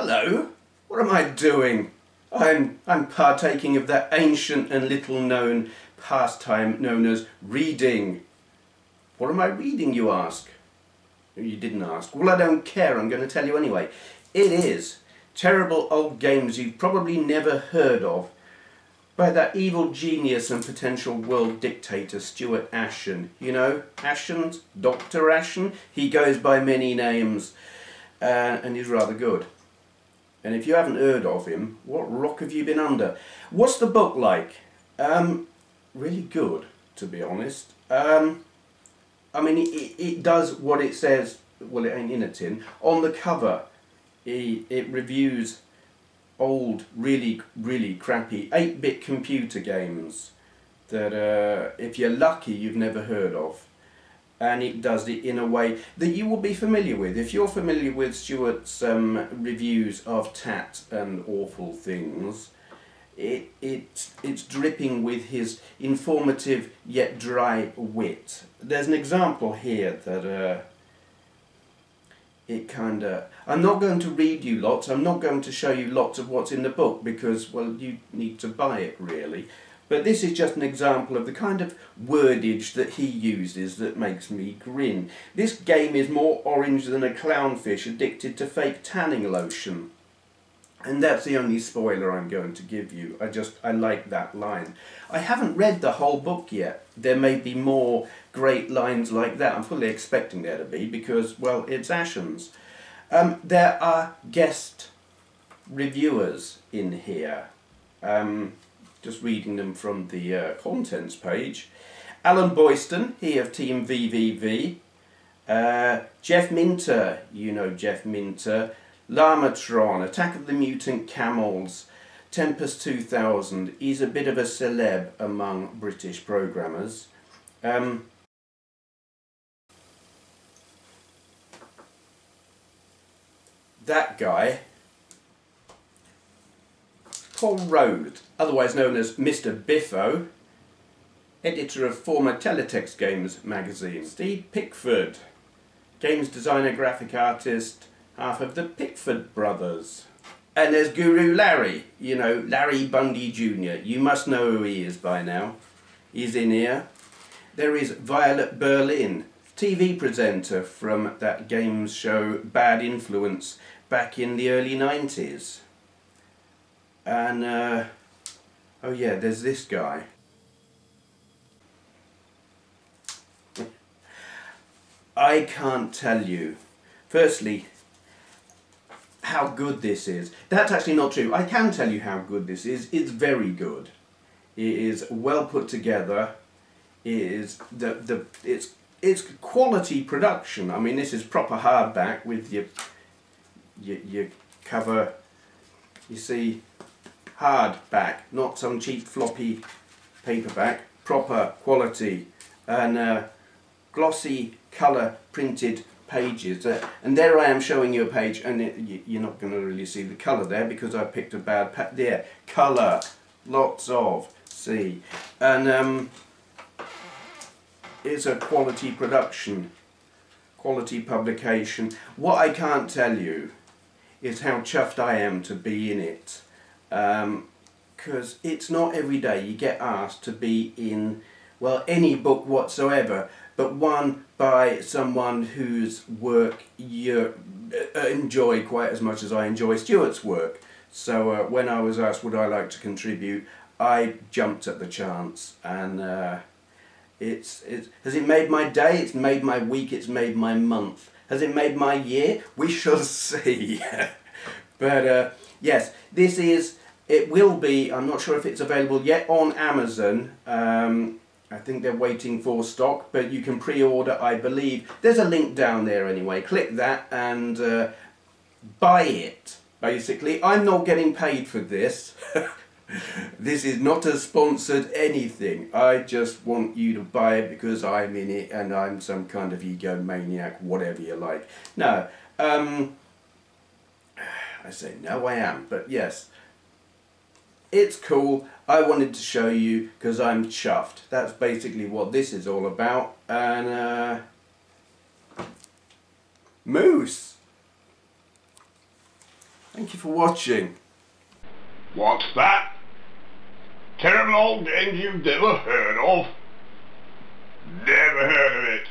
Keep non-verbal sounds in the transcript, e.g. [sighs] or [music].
Hello, what am I doing? I'm, I'm partaking of that ancient and little known pastime known as reading. What am I reading, you ask? You didn't ask. Well, I don't care, I'm going to tell you anyway. It is terrible old games you've probably never heard of by that evil genius and potential world dictator Stuart Ashen. You know, Ashens Dr. Ashen. He goes by many names uh, and he's rather good. And if you haven't heard of him, what rock have you been under? What's the book like? Um, really good, to be honest. Um, I mean, it, it does what it says, well, it ain't in a tin. On the cover, it, it reviews old, really, really crappy 8-bit computer games that, uh, if you're lucky, you've never heard of. And it does it in a way that you will be familiar with. If you're familiar with Stuart's um, reviews of Tat and Awful Things, it, it, it's dripping with his informative yet dry wit. There's an example here that uh, it kind of... I'm not going to read you lots, I'm not going to show you lots of what's in the book because, well, you need to buy it really. But this is just an example of the kind of wordage that he uses that makes me grin. This game is more orange than a clownfish addicted to fake tanning lotion. And that's the only spoiler I'm going to give you. I just, I like that line. I haven't read the whole book yet. There may be more great lines like that. I'm fully expecting there to be because, well, it's Ashens. Um, there are guest reviewers in here. Um, just reading them from the uh, contents page. Alan Boiston, he of Team VVV. Uh, Jeff Minter, you know Jeff Minter. Llamatron, Attack of the Mutant Camels, Tempest 2000. He's a bit of a celeb among British programmers. Um, that guy, Paul Rose, otherwise known as Mr. Biffo, editor of former Teletext Games magazine. Steve Pickford, games designer, graphic artist, half of the Pickford brothers. And there's Guru Larry, you know, Larry Bundy Jr. You must know who he is by now. He's in here. There is Violet Berlin, TV presenter from that games show Bad Influence back in the early 90s. And, uh, oh yeah, there's this guy. I can't tell you. Firstly, how good this is. That's actually not true. I can tell you how good this is. It's very good. It is well put together. It is the the it's it's quality production. I mean, this is proper hardback with your your, your cover. You see, hardback, not some cheap floppy paperback. Proper quality and uh, glossy color printed pages. Uh, and there I am showing you a page and it, you, are not going to really see the colour there because I picked a bad pa there colour lots of see and um, it's a quality production quality publication. What I can't tell you is how chuffed I am to be in it because um, it's not every day you get asked to be in well any book whatsoever but one by someone whose work you uh, enjoy quite as much as I enjoy Stuart's work. So uh, when I was asked would I like to contribute, I jumped at the chance and uh, it's, it's, has it made my day? It's made my week, it's made my month. Has it made my year? We shall [laughs] see. but uh, yes, this is, it will be, I'm not sure if it's available yet on Amazon. Um, I think they're waiting for stock, but you can pre-order, I believe. There's a link down there anyway. Click that and uh, buy it, basically. I'm not getting paid for this. [laughs] this is not a sponsored anything. I just want you to buy it because I'm in it and I'm some kind of egomaniac, whatever you like. No, um, [sighs] I say no I am, but yes it's cool. I wanted to show you because I'm chuffed. That's basically what this is all about. And uh, Moose. Thank you for watching. What's that? Terrible old end you've never heard of? Never heard of it.